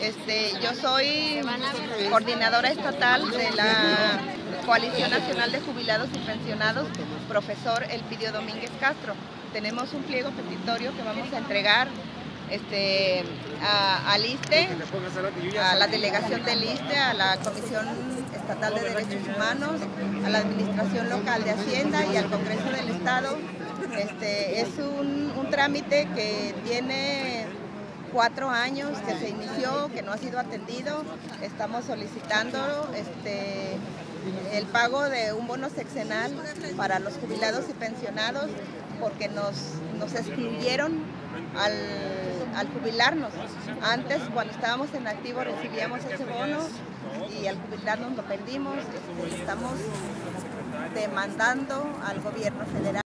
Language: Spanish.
Este, yo soy coordinadora estatal de la Coalición Nacional de Jubilados y Pensionados, profesor Elpidio Domínguez Castro. Tenemos un pliego petitorio que vamos a entregar este, al ISTE, a la delegación del ISTE, a la Comisión Estatal de Derechos Humanos, a la Administración Local de Hacienda y al Congreso del Estado. Este, es un trámite que tiene cuatro años que se inició, que no ha sido atendido. Estamos solicitando este, el pago de un bono sexenal para los jubilados y pensionados porque nos, nos excluyeron al, al jubilarnos. Antes, cuando estábamos en activo, recibíamos ese bono y al jubilarnos lo perdimos. Este, estamos demandando al gobierno federal